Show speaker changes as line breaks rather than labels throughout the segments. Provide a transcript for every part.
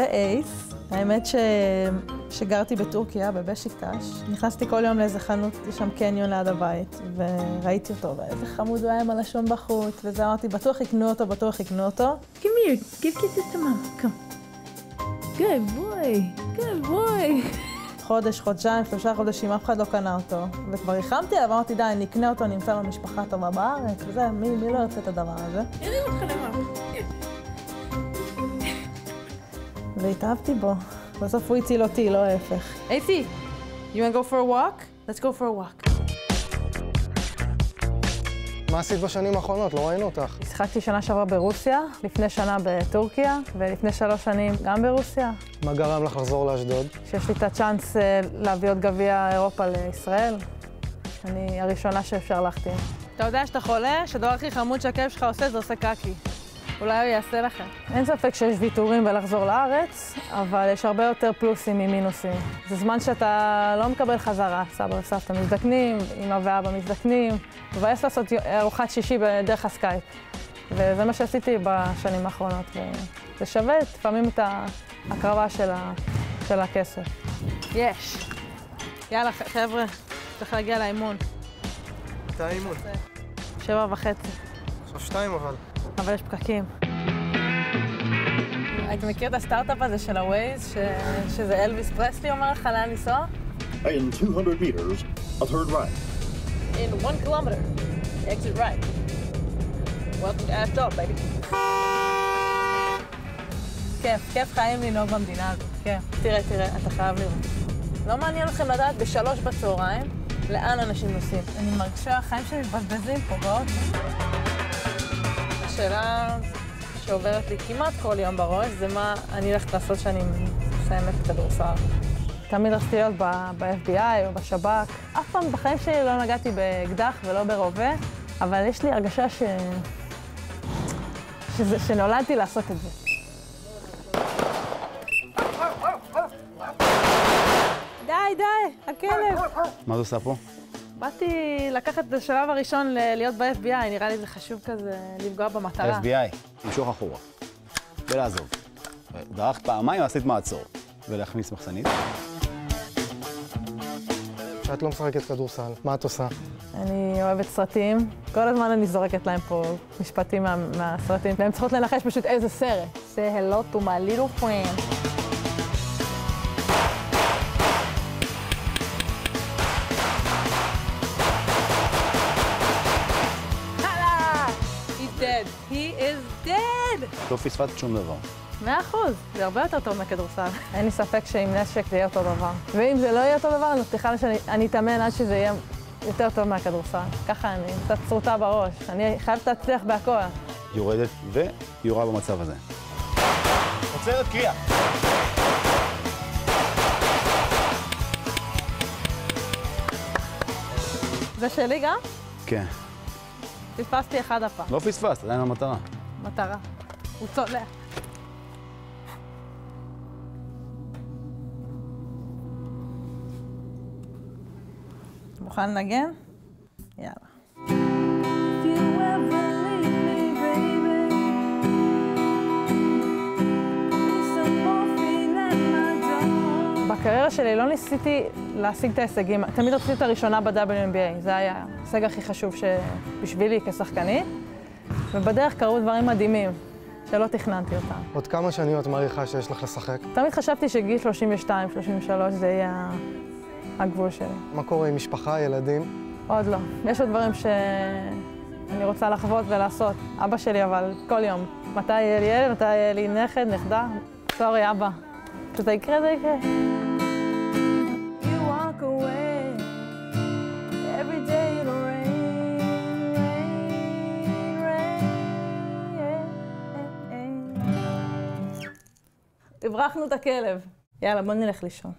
זה אייס. האמת ש... שגרתי בטורקיה, בבשיקטש. נכנסתי כל יום לאיזה חנות, יש שם קניון ליד הבית, וראיתי אותו, ואיזה חמוד הוא היה עם הלשון בחוץ, וזה אמרתי, בטוח יקנו אותו, בטוח יקנו אותו.
Come here, give kisses to mom. Come. Good boy, good boy.
חודש, חודשיים, שלושה חודשים, אף אחד לא קנה אותו. וכבר ריחמתי עליו, אמרתי, די, נקנה אותו, נמצא לו משפחה טובה בארץ, וזה, מי, מי לא ירצה את הדבר הזה? והתאהבתי בו. בסוף הוא הציל אותי, לא ההפך. אייסי, you wanna go for a walk? Let's go for a walk.
מה עשית בשנים האחרונות? לא ראינו אותך.
שיחקתי שנה שעברה ברוסיה, לפני שנה בטורקיה, ולפני שלוש שנים גם ברוסיה.
מה גרם לך לחזור לאשדוד?
שיש לי את הצ'אנס אה, להביא עוד גביע אירופה לישראל, אני הראשונה שאפשר להחתים. אתה יודע שאתה חולה, שהדבר הכי חמוד שהכלב שלך עושה זה עושה קקי. אולי הוא יעשה לך. אין ספק שיש ויתורים בלחזור לארץ, אבל יש הרבה יותר פלוסים ממינוסים. זה זמן שאתה לא מקבל חזרה. סבא וסבתא מזדקנים, אמא ואבא מזדקנים. מבאס לעשות ארוחת שישי דרך הסקייפ. וזה מה שעשיתי בשנים האחרונות. וזה שווה לפעמים את ההקרבה של, ה... של הכסף. יש. יאללה, חבר'ה, צריך להגיע לאימון.
מתי האימון?
שבע וחצי.
עכשיו שתיים אבל.
אבל יש פקקים. אתה מכיר את הסטארט-אפ הזה של ה-Waze, ש... שזה אלוויס פרסלי אומר לך לאן לנסוע?
In 200 meters, a third right.
In one kilometer, exit right. Welcome to Ashdod, baby. כיף, כיף חיים לנהוג במדינה הזאת, כיף. תראה, תראה, אתה חייב לראות. לא מעניין אתכם לדעת בשלוש בצהריים לאן אנשים נוסעים. אני מרגישה החיים שלי מבזבזים פה באוטו. השאלה שעוברת לי כמעט כל יום בראש זה מה אני הולכת לעשות כשאני מסיימת כדורסל. תמיד רציתי להיות ב-FBI או בשב"כ. אף פעם בחיים שלי לא נגעתי באקדח ולא ברובה, אבל יש לי הרגשה ש... שזה, שנולדתי לעשות את זה. די, די, הכלב.
מה את עושה פה?
באתי לקחת את השלב הראשון ל- להיות ב-FBI, נראה לי זה חשוב כזה לפגוע במטרה.
FBI, למשוך אחורה. ולעזוב. דרכת פעמיים, עשית מעצור. ולהכניס מחסנית.
כשאת לא משחקת כדורסל, מה את עושה?
אני אוהבת סרטים. כל הזמן אני זורקת להם פה משפטים מה, מהסרטים, והן צריכות לנחש פשוט איזה סרט. Say hello to my little friend.
לא פספסת שום דבר.
מאה אחוז, זה הרבה יותר טוב מכדורסל. אין לי ספק שעם נשק זה יהיה אותו דבר. ואם זה לא יהיה אותו דבר, אני מבטיחה שאני אתאמן עד שזה יהיה יותר טוב מהכדורסל. ככה אני קצת צרוטה בראש. אני חייבת להצליח בהכל.
יורדת ויורה במצב הזה. עוצרת קריאה.
זה שלי גם?
כן.
פספסתי אחד הפעם.
לא פספסת, עדיין המטרה.
מטרה. הוא צולע. מוכן לנגן? יאללה. בקריירה שלי לא ניסיתי להשיג את ההישגים, תמיד רציתי את הראשונה ב-WNBA, זה היה ההישג הכי חשוב בשבילי כשחקנית, ובדרך קרו דברים מדהימים שלא תכננתי אותם.
עוד כמה שנים את מעריכה שיש לך לשחק?
תמיד חשבתי שגיל 32, 33 זה יהיה הגבול שלי.
מה קורה עם משפחה, ילדים?
עוד לא. יש עוד דברים שאני רוצה לחוות ולעשות. אבא שלי אבל כל יום. מתי יהיה לי ילד, מתי יהיה לי נכד, נכדה? סורי, אבא. כשזה יקרה, זה יקרה. הברחנו את הכלב. יאללה, בוא נלך לישון.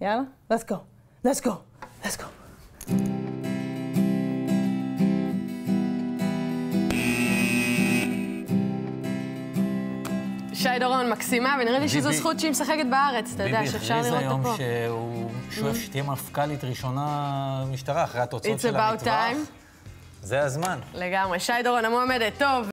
יאללה? Let's go. Let's go. Let's go.
שי דורון מקסימה, ונראה לי שזו
ביבי.
זכות שהיא משחקת בארץ, אתה יודע, שאפשר לראות
ביבי
אותה
הכריז
פה.
היום שהוא שואף שתהיה מפכ"לית ראשונה במשטרה, אחרי התוצאות
It's
של
about
המטווח.
time.
זה הזמן.
לגמרי. שי דורון, המועמדת, טוב.